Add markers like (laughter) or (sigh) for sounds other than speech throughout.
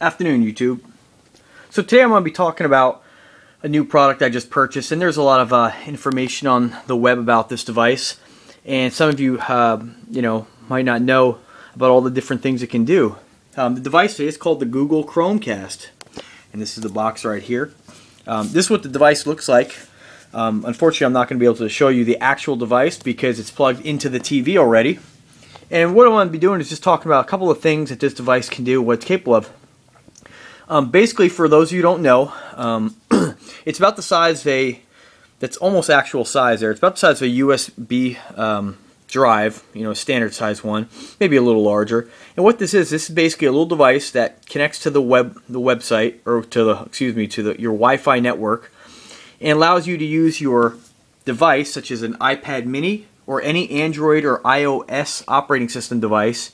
Afternoon, YouTube. So today I'm going to be talking about a new product I just purchased, and there's a lot of uh, information on the web about this device. And some of you, uh, you know, might not know about all the different things it can do. Um, the device is called the Google Chromecast, and this is the box right here. Um, this is what the device looks like. Um, unfortunately, I'm not going to be able to show you the actual device because it's plugged into the TV already. And what I want to be doing is just talking about a couple of things that this device can do, what it's capable of. Um, basically, for those of you who don't know, um, (clears throat) it's about the size of a, that's almost actual size there. It's about the size of a USB um, drive, you know, a standard size one, maybe a little larger. And what this is, this is basically a little device that connects to the web, the website, or to the, excuse me, to the, your Wi-Fi network, and allows you to use your device, such as an iPad mini, or any Android or iOS operating system device,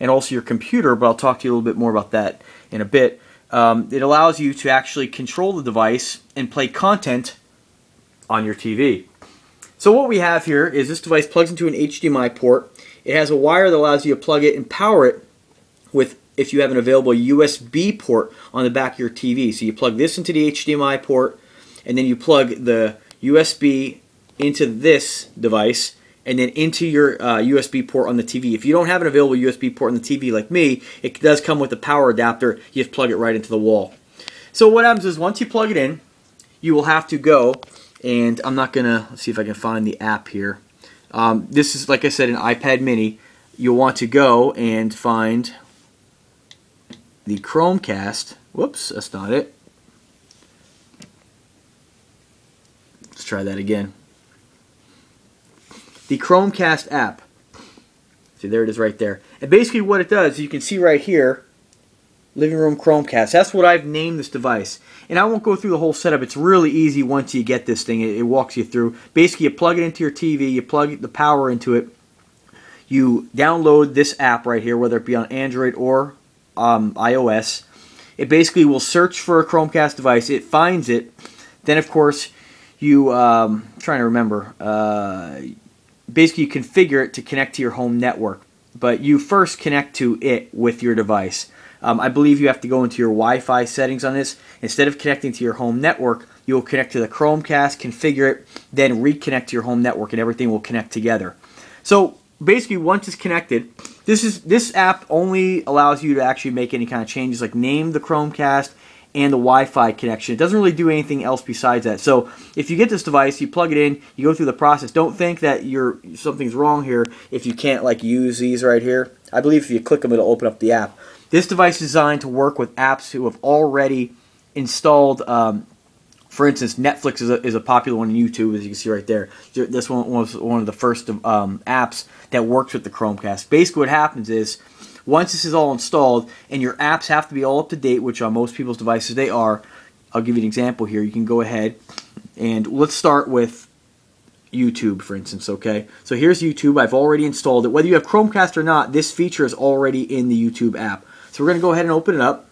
and also your computer, but I'll talk to you a little bit more about that in a bit. Um, it allows you to actually control the device and play content on your TV. So what we have here is this device plugs into an HDMI port. It has a wire that allows you to plug it and power it with if you have an available USB port on the back of your TV. So you plug this into the HDMI port and then you plug the USB into this device and then into your uh, USB port on the TV. If you don't have an available USB port on the TV like me, it does come with a power adapter. You just plug it right into the wall. So what happens is once you plug it in, you will have to go and I'm not gonna see if I can find the app here. Um, this is like I said an iPad mini you'll want to go and find the Chromecast whoops that's not it let's try that again the Chromecast app see there it is right there and basically what it does you can see right here living room Chromecast. That's what I've named this device. And I won't go through the whole setup. It's really easy once you get this thing. It, it, walks you through. Basically, you plug it into your TV, you plug the power into it, you download this app right here, whether it be on Android or um, iOS. It basically will search for a Chromecast device. It finds it. Then, of course, you, um, I'm trying to remember, uh, basically you configure it to connect to your home network. But you first connect to it with your device. Um, I believe you have to go into your Wi-Fi settings on this. Instead of connecting to your home network, you will connect to the Chromecast, configure it, then reconnect to your home network, and everything will connect together. So basically, once it's connected, this is this app only allows you to actually make any kind of changes, like name the Chromecast and the Wi-Fi connection. It doesn't really do anything else besides that. So if you get this device, you plug it in, you go through the process. Don't think that you're something's wrong here if you can't like use these right here. I believe if you click them, it'll open up the app. This device is designed to work with apps who have already installed. Um, for instance, Netflix is a, is a popular one on YouTube, as you can see right there. This one was one of the first um, apps that works with the Chromecast. Basically, what happens is once this is all installed and your apps have to be all up to date, which on most people's devices they are. I'll give you an example here. You can go ahead and let's start with YouTube, for instance, okay? So here's YouTube. I've already installed it. Whether you have Chromecast or not, this feature is already in the YouTube app. So we're going to go ahead and open it up.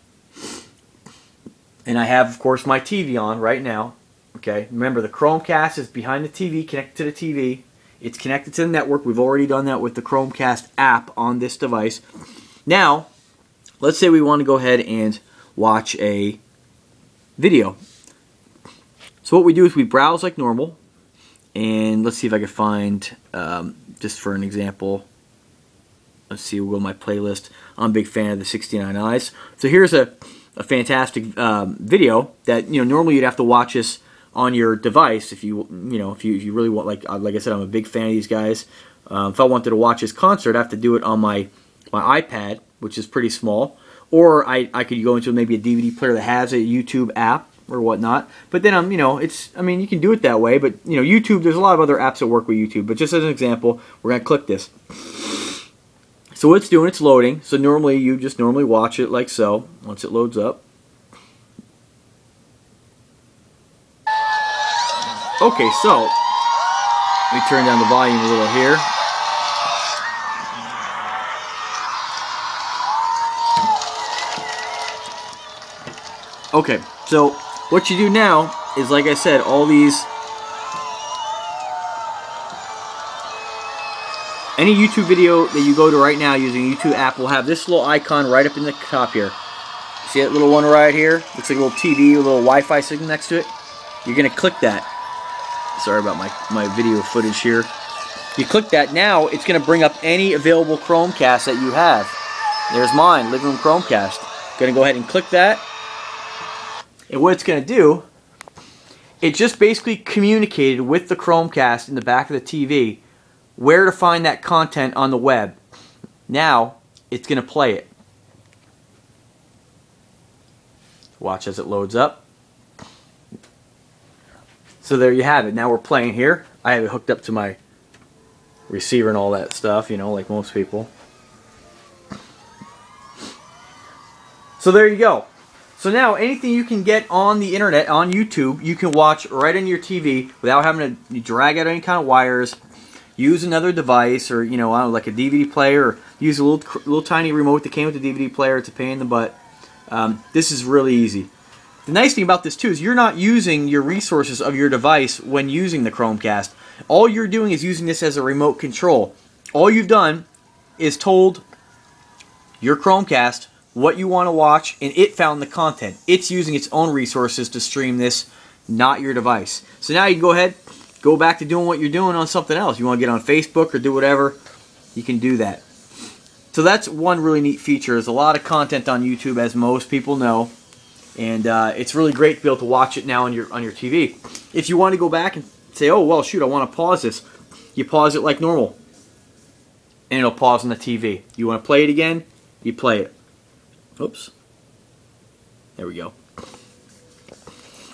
And I have, of course, my TV on right now. Okay, remember the Chromecast is behind the TV, connected to the TV. It's connected to the network. We've already done that with the Chromecast app on this device. Now, let's say we want to go ahead and watch a video. So what we do is we browse like normal. And let's see if I can find, um, just for an example, let's see, we'll go my playlist. I'm a big fan of the 69 Eyes. So here's a, a fantastic um, video that, you know, normally you'd have to watch this on your device if you, you know, if you, if you really want, like, uh, like I said, I'm a big fan of these guys. Um, if I wanted to watch this concert, I have to do it on my, my iPad, which is pretty small. Or I, I could go into maybe a DVD player that has a YouTube app or whatnot. But then I'm, um, you know, it's, I mean, you can do it that way. But, you know, YouTube, there's a lot of other apps that work with YouTube. But just as an example, we're going to click this. So what it's doing, it's loading. So normally you just normally watch it like so once it loads up. Okay, so me turn down the volume a little here. Okay, so what you do now is, like I said, all these Any YouTube video that you go to right now using YouTube app will have this little icon right up in the top here. See that little one right here? Looks like a little TV, a little Wi-Fi signal next to it. You're gonna click that. Sorry about my, my video footage here. You click that, now it's gonna bring up any available Chromecast that you have. There's mine, Living Room Chromecast. Gonna go ahead and click that. And what it's gonna do, it just basically communicated with the Chromecast in the back of the TV where to find that content on the web. Now, it's gonna play it. Watch as it loads up. So there you have it. Now we're playing here. I have it hooked up to my receiver and all that stuff, you know, like most people. So there you go. So now anything you can get on the internet, on YouTube, you can watch right on your TV without having to drag out any kind of wires, use another device or, you know, know like a DVD player or use a little, little tiny remote that came with the DVD player. It's a pain in the butt. Um, this is really easy. The nice thing about this too is you're not using your resources of your device when using the Chromecast. All you're doing is using this as a remote control. All you've done is told your Chromecast what you want to watch and it found the content. It's using its own resources to stream this, not your device. So now you can go ahead, go back to doing what you're doing on something else. You want to get on Facebook or do whatever, you can do that. So that's one really neat feature. There's a lot of content on YouTube, as most people know, and uh, it's really great to be able to watch it now on your on your TV. If you want to go back and say, "Oh, well, shoot, I want to pause this," you pause it like normal, and it'll pause on the TV. You want to play it again, you play it. Oops. There we go.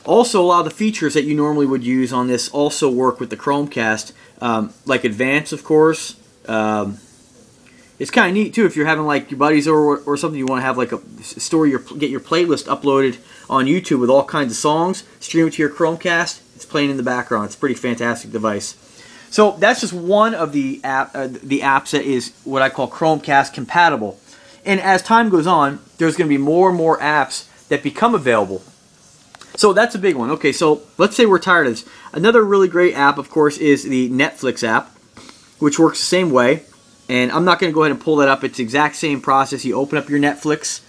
Also, a lot of the features that you normally would use on this also work with the Chromecast, um, like Advance, of course. Um, it's kind of neat too if you're having like your buddies or or something you want to have like a store your get your playlist uploaded on YouTube with all kinds of songs, stream it to your Chromecast. It's playing in the background. It's a pretty fantastic device. So that's just one of the app uh, the apps that is what I call Chromecast compatible. And as time goes on, there's going to be more and more apps that become available. So that's a big one. Okay, so let's say we're tired of this. Another really great app, of course, is the Netflix app, which works the same way. And I'm not going to go ahead and pull that up. It's the exact same process. You open up your Netflix,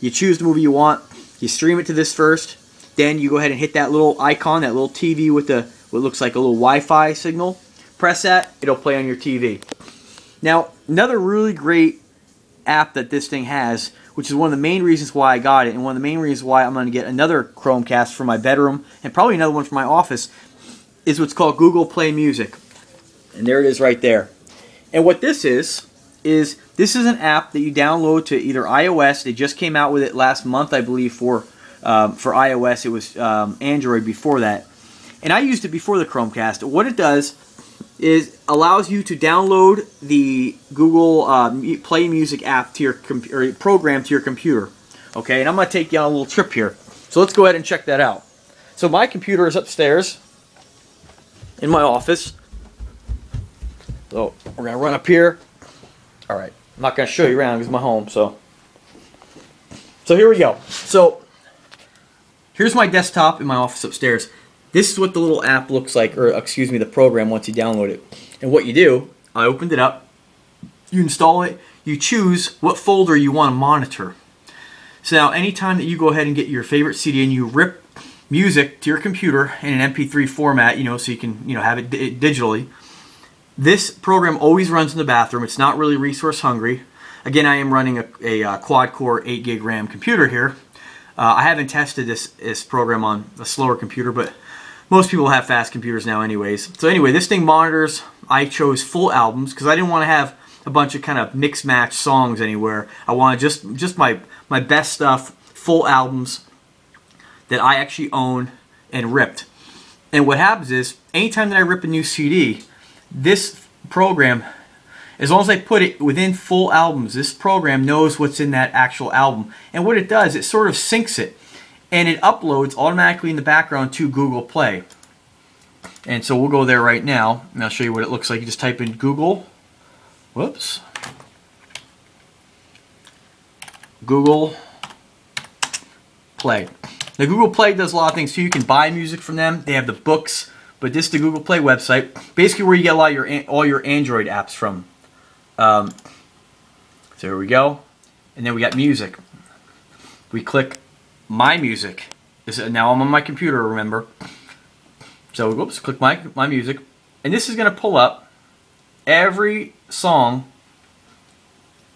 you choose the movie you want, you stream it to this first, then you go ahead and hit that little icon, that little TV with the what looks like a little Wi-Fi signal. Press that, it'll play on your TV. Now, another really great app that this thing has, which is one of the main reasons why I got it, and one of the main reasons why I'm going to get another Chromecast for my bedroom, and probably another one for my office, is what's called Google Play Music. And there it is right there. And what this is, is this is an app that you download to either iOS. They just came out with it last month, I believe, for um, for iOS. It was um, Android before that. And I used it before the Chromecast. What it does is allows you to download the Google uh, Play Music app to your computer, program to your computer. Okay, and I'm going to take you on a little trip here. So let's go ahead and check that out. So my computer is upstairs in my office. So we're gonna run up here. All right, I'm not gonna show you around because my home. So, so here we go. So here's my desktop in my office upstairs. This is what the little app looks like, or excuse me, the program once you download it. And what you do, I opened it up. You install it. You choose what folder you want to monitor. So now, anytime that you go ahead and get your favorite CD and you rip music to your computer in an MP3 format, you know, so you can you know have it digitally this program always runs in the bathroom. It's not really resource hungry. Again, I am running a, a, a uh, quad-core 8 gig RAM computer here. Uh, I haven't tested this, this program on a slower computer, but most people have fast computers now anyways. So anyway, this thing monitors. I chose full albums because I didn't want to have a bunch of kind of mix match songs anywhere. I wanted just just my my best stuff, full albums that I actually own and ripped. And what happens is, anytime that I rip a new CD, this program, as long as I put it within full albums, this program knows what's in that actual album. And what it does, it sort of syncs it. And it uploads automatically in the background to Google Play. And so we'll go there right now, and I'll show you what it looks like. You just type in Google, whoops, Google Play. Now Google Play does a lot of things too. You can buy music from them. They have the books but this is the Google Play website, basically where you get a lot of your all your Android apps from. Um, so here we go, and then we got music. we click My Music. Is, now I'm on my computer, remember. So, whoops, click My, my Music. And this is going to pull up every song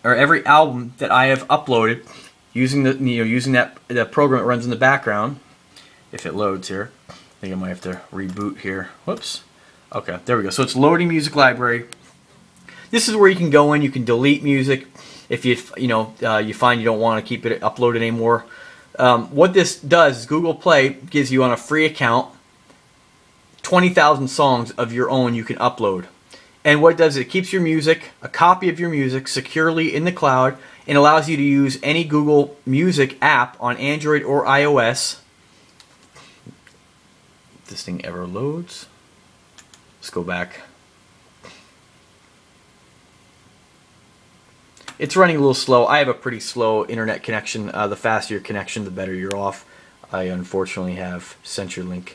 or every album that I have uploaded using the you know using that the program that runs in the background. If it loads here, I think I might have to reboot here. Whoops. Okay, there we go. So it's loading music library. This is where you can go in. You can delete music if you you know uh, you find you don't want to keep it uploaded anymore. Um, what this does is Google Play gives you on a free account 20,000 songs of your own you can upload. And what it does is it keeps your music, a copy of your music, securely in the cloud and allows you to use any Google Music app on Android or iOS. This thing ever loads. Let's go back. It's running a little slow. I have a pretty slow internet connection. Uh, the faster your connection, the better you're off. I unfortunately have CenturyLink.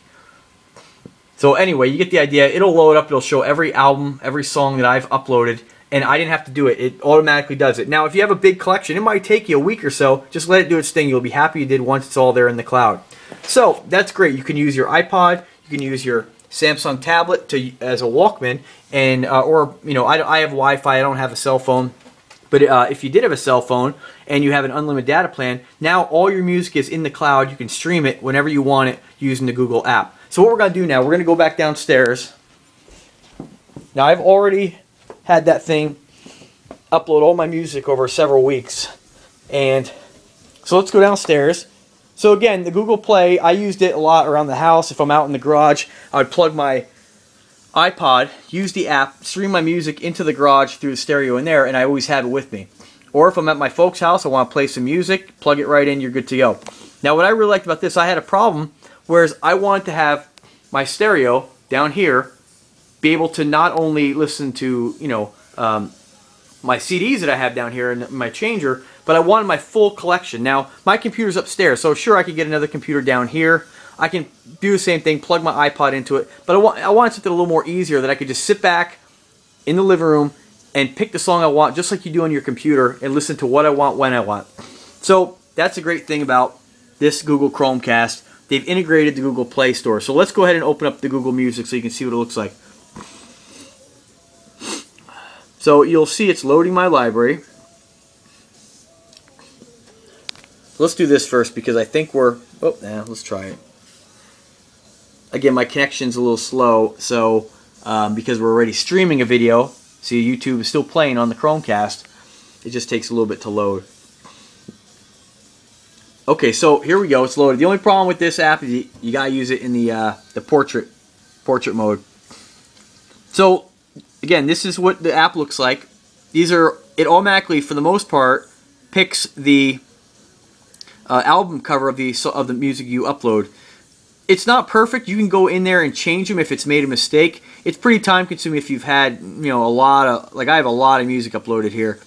So anyway, you get the idea. It'll load up. It'll show every album, every song that I've uploaded, and I didn't have to do it. It automatically does it. Now, if you have a big collection, it might take you a week or so. Just let it do its thing. You'll be happy you did once it's all there in the cloud. So that's great. You can use your iPod. You can use your Samsung tablet to as a Walkman, and uh, or you know I, I have Wi-Fi. I don't have a cell phone. But uh, if you did have a cell phone and you have an unlimited data plan, now all your music is in the cloud. You can stream it whenever you want it using the Google app. So what we're going to do now, we're going to go back downstairs. Now I've already had that thing upload all my music over several weeks. And so let's go downstairs. So again, the Google Play, I used it a lot around the house. If I'm out in the garage, I would plug my iPod, use the app, stream my music into the garage through the stereo in there, and I always have it with me. Or if I'm at my folks' house, I want to play some music, plug it right in, you're good to go. Now, what I really liked about this, I had a problem, whereas I wanted to have my stereo down here be able to not only listen to, you know, um, my CDs that I have down here in my changer, but I wanted my full collection. Now, my computer's upstairs, so sure I could get another computer down here. I can do the same thing, plug my iPod into it, but I, want, I wanted something a little more easier that I could just sit back in the living room and pick the song I want, just like you do on your computer, and listen to what I want when I want. So that's a great thing about this Google Chromecast. They've integrated the Google Play Store. So let's go ahead and open up the Google Music so you can see what it looks like. So you'll see it's loading my library. Let's do this first because I think we're... Oh, nah, let's try it. Again, my connection's a little slow, so um, because we're already streaming a video, see YouTube is still playing on the Chromecast, it just takes a little bit to load. Okay, so here we go. It's loaded. The only problem with this app is you, you gotta use it in the uh, the portrait portrait mode. So again, this is what the app looks like. These are it automatically, for the most part, picks the uh, album cover of the of the music you upload it's not perfect. You can go in there and change them if it's made a mistake. It's pretty time consuming if you've had, you know, a lot of, like I have a lot of music uploaded here.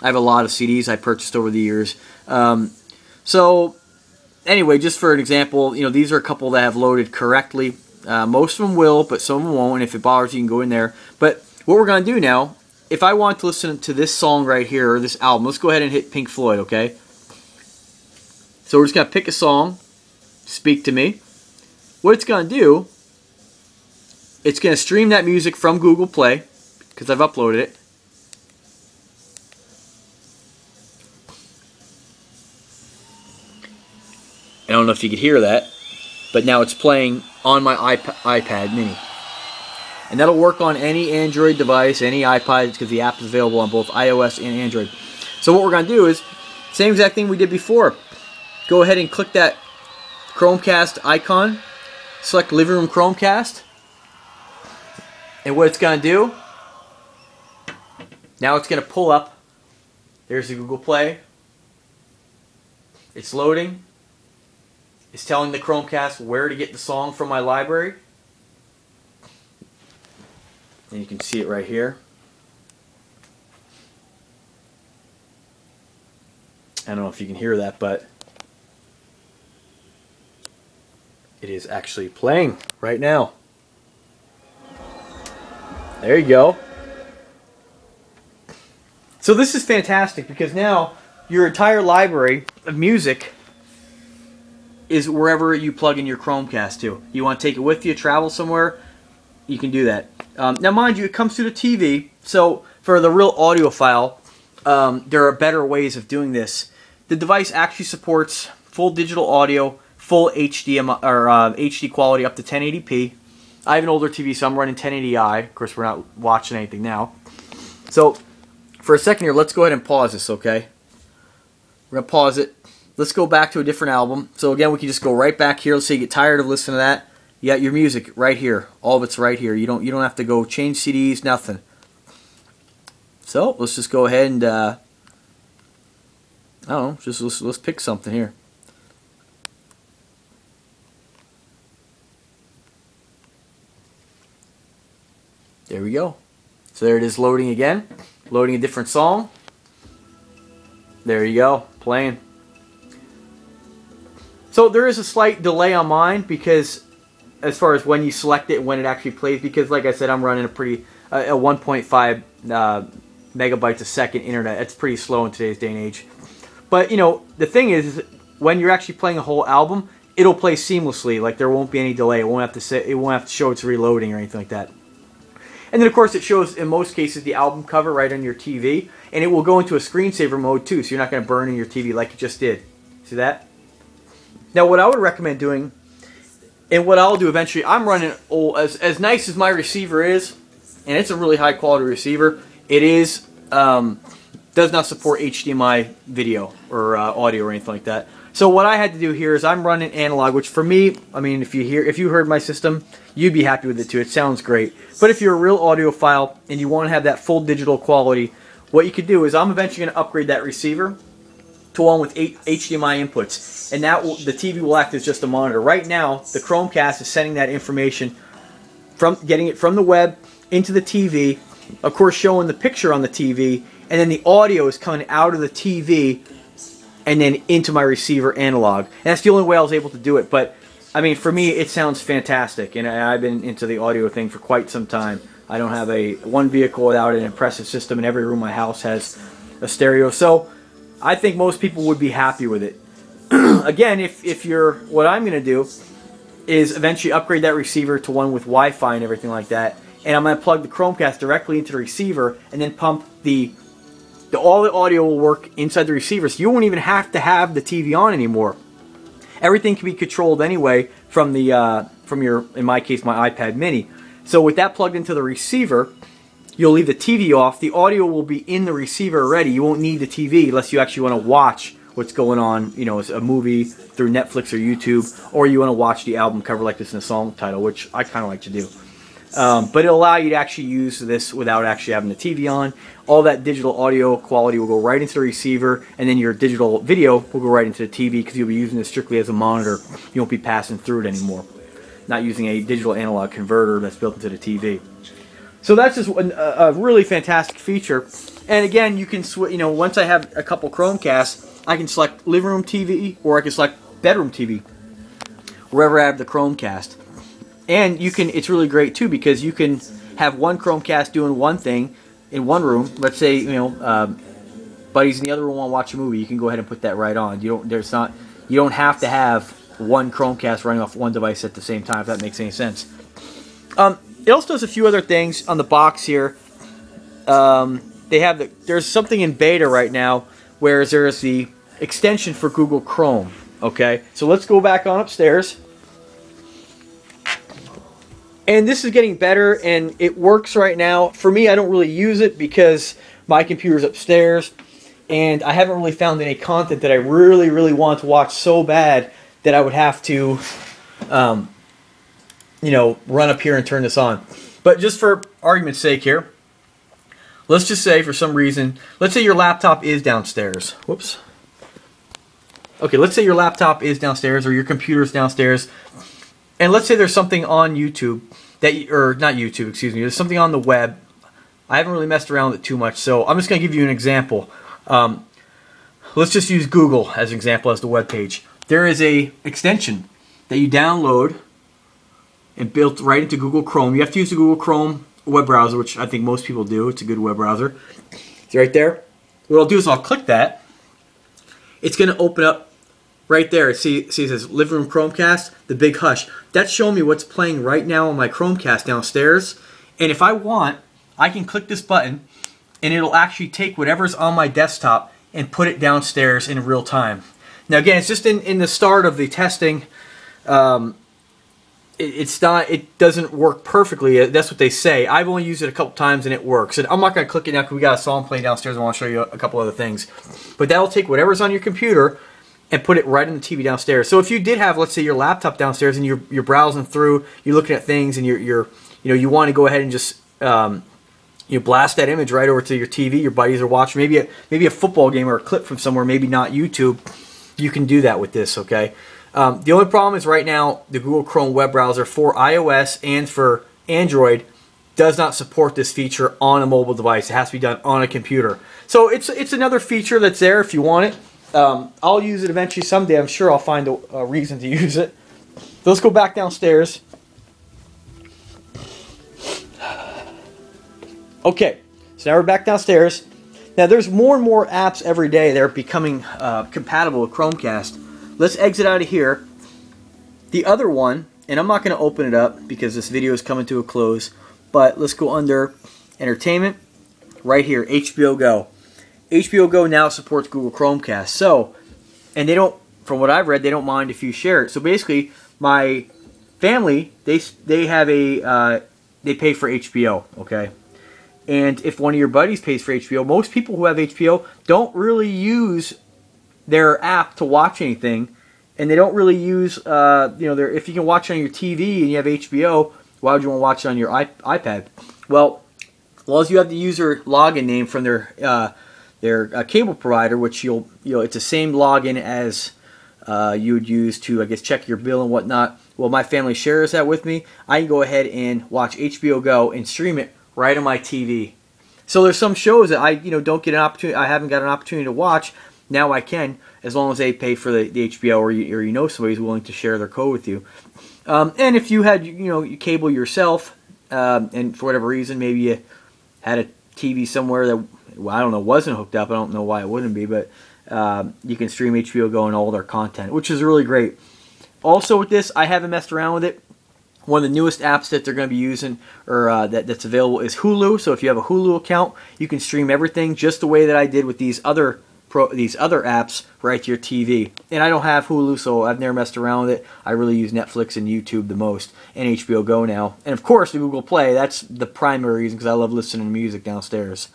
I have a lot of CDs I purchased over the years. Um, so, anyway, just for an example, you know, these are a couple that have loaded correctly. Uh, most of them will, but some of them won't. And if it bothers you, you can go in there. But what we're going to do now, if I want to listen to this song right here, or this album, let's go ahead and hit Pink Floyd, okay? So we're just going to pick a song, Speak to Me. What it's going to do, it's going to stream that music from Google Play, because I've uploaded it. I don't know if you could hear that, but now it's playing on my iP iPad mini. And that'll work on any Android device, any iPod, because the app is available on both iOS and Android. So what we're going to do is, same exact thing we did before. Go ahead and click that Chromecast icon Select Living Room Chromecast. And what it's going to do, now it's going to pull up. There's the Google Play. It's loading. It's telling the Chromecast where to get the song from my library. And you can see it right here. I don't know if you can hear that, but It is actually playing right now. There you go. So this is fantastic because now your entire library of music is wherever you plug in your Chromecast to. You want to take it with you, travel somewhere, you can do that. Um, now, mind you, it comes through the TV, so for the real audiophile, um, there are better ways of doing this. The device actually supports full digital audio, full HDMI or uh, HD quality up to 1080p. I have an older TV, so I'm running 1080i. Of course, we're not watching anything now. So, for a second here, let's go ahead and pause this, okay? We're gonna pause it. Let's go back to a different album. So again, we can just go right back here. Let's say you get tired of listening to that. You got your music right here. All of it's right here. You don't you don't have to go change CDs, nothing. So let's just go ahead and uh, I don't know. Just let's let's pick something here. There we go. So there it is loading again. Loading a different song. There you go, playing. So there is a slight delay on mine because as far as when you select it and when it actually plays because like I said I'm running a pretty uh, a 1.5 uh, megabytes a second internet. It's pretty slow in today's day and age. But you know the thing is, when you're actually playing a whole album, it'll play seamlessly. Like there won't be any delay. It won't have to say, it won't have to show it's reloading or anything like that. And then of course it shows in most cases the album cover right on your TV, and it will go into a screensaver mode too, so you're not going to burn in your TV like you just did. See that? Now what I would recommend doing, and what I'll do eventually, I'm running as as nice as my receiver is, and it's a really high quality receiver. It is um, does not support HDMI video or uh, audio or anything like that. So what I had to do here is I'm running analog, which for me, I mean, if you hear, if you heard my system, you'd be happy with it too. It sounds great. But if you're a real audiophile and you want to have that full digital quality, what you could do is I'm eventually going to upgrade that receiver to one with eight HDMI inputs, and that will, the TV will act as just a monitor. Right now, the Chromecast is sending that information from getting it from the web into the TV, of course, showing the picture on the TV, and then the audio is coming out of the TV and then into my receiver analog. And that's the only way I was able to do it. But I mean, for me, it sounds fantastic, and I've been into the audio thing for quite some time. I don't have a one vehicle without an impressive system, and every room in my house has a stereo. So I think most people would be happy with it. (clears throat) Again, if if you're what I'm going to do is eventually upgrade that receiver to one with Wi-Fi and everything like that, and I'm to plug the Chromecast directly into the receiver, and then pump the the, all the audio will work inside the receiver, so you won't even have to have the TV on anymore. Everything can be controlled anyway from the uh, from your, in my case, my iPad Mini. So with that plugged into the receiver, you'll leave the TV off. The audio will be in the receiver already. You won't need the TV unless you actually want to watch what's going on, you know, a movie through Netflix or YouTube, or you want to watch the album cover like this in a song title, which I kind of like to do. Um, but it'll allow you to actually use this without actually having the TV on. All that digital audio quality will go right into the receiver, and then your digital video will go right into the TV because you'll be using this strictly as a monitor. You won't be passing through it anymore. Not using a digital analog converter that's built into the TV. So that's just a, a really fantastic feature. And again, you can switch. You know, once I have a couple Chromecasts, I can select living room TV or I can select bedroom TV, wherever I have the Chromecast and you can it's really great too because you can have one Chromecast doing one thing in one room. Let's say you know uh, buddies in the other room want to watch a movie. You can go ahead and put that right on. You don't there's not you don't have to have one Chromecast running off one device at the same time. If that makes any sense. Um, it also does a few other things on the box here. Um, they have the there's something in beta right now, whereas there's the extension for Google Chrome. Okay, so let's go back on upstairs. And this is getting better and it works right now. For me, I don't really use it because my computer's upstairs and I haven't really found any content that I really, really want to watch so bad that I would have to, um, you know, run up here and turn this on. But just for argument's sake here, let's just say for some reason, let's say your laptop is downstairs. Whoops. Okay, let's say your laptop is downstairs or your computer is downstairs and let's say there's something on YouTube that, or not YouTube, excuse me, there's something on the web. I haven't really messed around with it too much, so I'm just going to give you an example. Um, let's just use Google as an example as the web page. There is a extension that you download and built right into Google Chrome. You have to use the Google Chrome web browser, which I think most people do. It's a good web browser. It's right there. What I'll do is I'll click that. It's going to open up right there, see, see it says living room Chromecast, the big hush. That's showing me what's playing right now on my Chromecast downstairs. And if I want, I can click this button and it'll actually take whatever's on my desktop and put it downstairs in real time. Now again, it's just in, in the start of the testing. Um, it, it's not, it doesn't work perfectly. That's what they say. I've only used it a couple times and it works. And I'm not going to click it now because we got a song playing downstairs. I want to show you a couple other things. But that'll take whatever's on your computer and put it right in the TV downstairs. So if you did have, let's say, your laptop downstairs and you're, you're browsing through, you're looking at things, and you're, you're you know you want to go ahead and just um, you blast that image right over to your TV. Your buddies are watching, maybe a maybe a football game or a clip from somewhere, maybe not YouTube. You can do that with this. Okay. Um, the only problem is right now the Google Chrome web browser for iOS and for Android does not support this feature on a mobile device. It has to be done on a computer. So it's it's another feature that's there if you want it. Um, I'll use it eventually someday. I'm sure I'll find a, a reason to (laughs) use it. So let's go back downstairs. Okay, so now we're back downstairs. Now there's more and more apps every day that are becoming uh, compatible with Chromecast. Let's exit out of here. The other one, and I'm not going to open it up because this video is coming to a close, but let's go under Entertainment, right here, HBO Go. HBO Go now supports Google Chromecast. So, and they don't, from what I've read, they don't mind if you share it. So basically, my family they they have a uh, they pay for HBO. Okay, and if one of your buddies pays for HBO, most people who have HBO don't really use their app to watch anything, and they don't really use uh, you know their if you can watch on your TV and you have HBO, why would you want to watch it on your iPad? Well, as long as you have the user login name from their uh, their uh, cable provider, which you'll you know it's the same login as uh, you would use to I guess check your bill and whatnot. Well, my family shares that with me. I can go ahead and watch HBO Go and stream it right on my TV. So there's some shows that I you know don't get an opportunity. I haven't got an opportunity to watch. Now I can, as long as they pay for the, the HBO or you, or you know somebody's willing to share their code with you. Um, and if you had you know you cable yourself, um, and for whatever reason maybe you had a TV somewhere that well, I don't know, wasn't hooked up. I don't know why it wouldn't be, but uh, you can stream HBO Go and all their content, which is really great. Also with this, I haven't messed around with it. One of the newest apps that they're going to be using, or uh, that, that's available, is Hulu. So if you have a Hulu account, you can stream everything just the way that I did with these other pro, these other apps right to your TV. And I don't have Hulu, so I've never messed around with it. I really use Netflix and YouTube the most, and HBO Go now, and of course the Google Play. That's the primary reason because I love listening to music downstairs.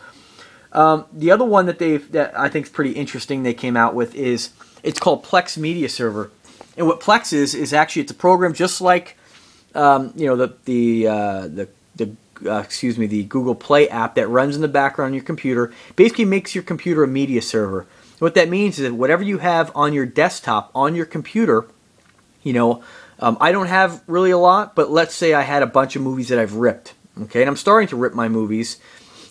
Um, the other one that they that I think is pretty interesting they came out with is it's called Plex Media Server, and what Plex is is actually it's a program just like um, you know the the uh, the the uh, excuse me the Google Play app that runs in the background on your computer. Basically, makes your computer a media server. what that means is that whatever you have on your desktop on your computer, you know, um, I don't have really a lot, but let's say I had a bunch of movies that I've ripped. Okay, and I'm starting to rip my movies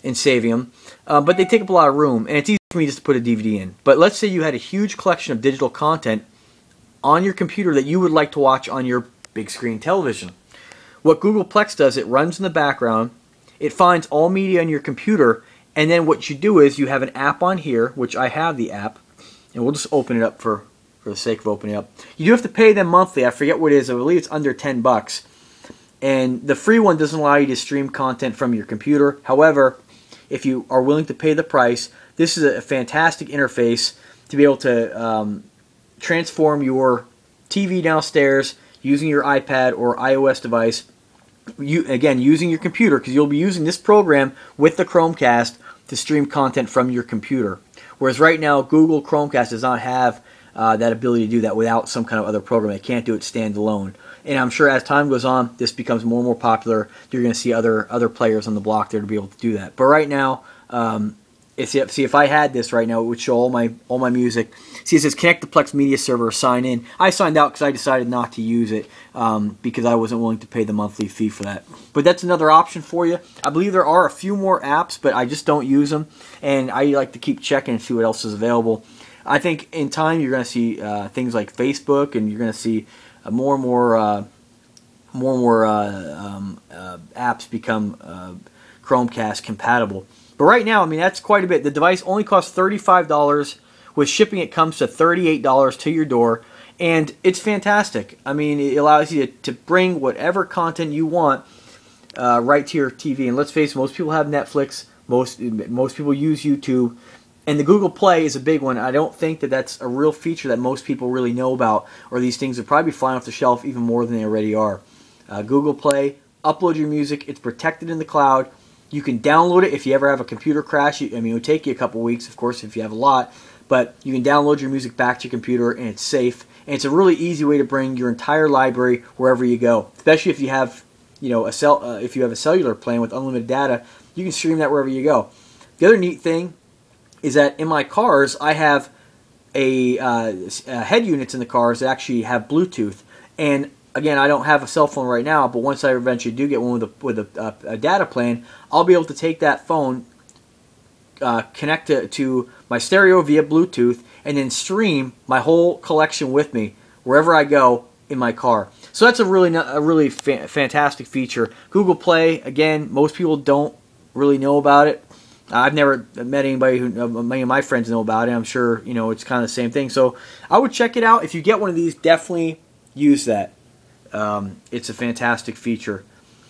and saving them uh, but they take up a lot of room, and it's easy for me just to put a DVD in. But let's say you had a huge collection of digital content on your computer that you would like to watch on your big screen television. What Google Plex does, it runs in the background, it finds all media on your computer, and then what you do is you have an app on here, which I have the app, and we'll just open it up for, for the sake of opening up. You do have to pay them monthly. I forget what it is. I believe it's under 10 bucks. And the free one doesn't allow you to stream content from your computer. However, if you are willing to pay the price. This is a fantastic interface to be able to um, transform your TV downstairs using your iPad or iOS device. You, again, using your computer because you'll be using this program with the Chromecast to stream content from your computer. Whereas right now, Google Chromecast does not have uh, that ability to do that without some kind of other program. It can't do it standalone. And I'm sure as time goes on, this becomes more and more popular. You're going to see other other players on the block there to be able to do that. But right now, um, see if I had this right now, it would show all my all my music. See, it says connect the Plex Media Server, sign in. I signed out because I decided not to use it um, because I wasn't willing to pay the monthly fee for that. But that's another option for you. I believe there are a few more apps, but I just don't use them, and I like to keep checking and see what else is available. I think in time you're going to see uh, things like Facebook, and you're going to see more and more uh, more and more uh, um, apps become Chromecast compatible. But right now, I mean, that's quite a bit. The device only costs $35. With shipping, it comes to $38 to your door. and it's fantastic. I mean, it allows you to, to bring whatever content you want uh, right to your TV. And let's face it, most people have Netflix. Most most people use YouTube, and the Google Play is a big one. I don't think that that's a real feature that most people really know about, or these things would probably be flying off the shelf even more than they already are. Uh, Google Play, upload your music. It's protected in the cloud. You can download it if you ever have a computer crash. I mean, it would take you a couple weeks, of course, if you have a lot, but you can download your music back to your computer, and it's safe. And it's a really easy way to bring your entire library wherever you go, especially if you have you know a cell uh, if you have a cellular plan with unlimited data, you can stream that wherever you go. The other neat thing is that in my cars I have a uh, uh, head units in the cars that actually have Bluetooth. And again, I don't have a cell phone right now, but once I eventually do get one with a with a, a data plan, I'll be able to take that phone, uh, connect it to my stereo via Bluetooth, and then stream my whole collection with me wherever I go in my car. So that's a really a really fa fantastic feature. Google Play again, most people don't really know about it. I've never met anybody who many of my friends know about it. I'm sure you know it's kind of the same thing. So I would check it out if you get one of these. Definitely use that. Um, it's a fantastic feature.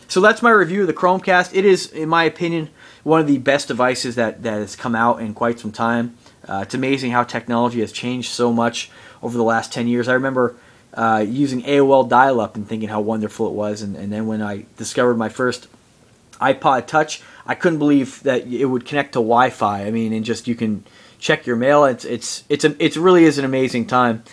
So that's my review of the Chromecast. It is, in my opinion, one of the best devices that, that has come out in quite some time. Uh, it's amazing how technology has changed so much over the last 10 years. I remember uh, using AOL dial-up and thinking how wonderful it was. And, and then when I discovered my first iPod Touch, I couldn't believe that it would connect to Wi-Fi. I mean, and just you can check your mail. It's it's it's a, it really is an amazing time.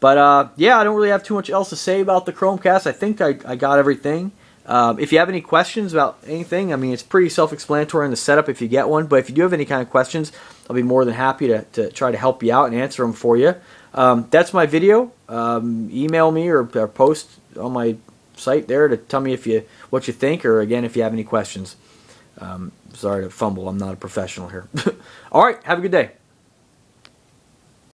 But uh, yeah, I don't really have too much else to say about the Chromecast. I think I, I got everything. Um, if you have any questions about anything, I mean, it's pretty self-explanatory in the setup if you get one. But if you do have any kind of questions, I'll be more than happy to, to try to help you out and answer them for you. Um, that's my video. Um, email me or, or, post on my site there to tell me if you what you think, or again if you have any questions. Um, sorry to fumble. I'm not a professional here. (laughs) All right. Have a good day.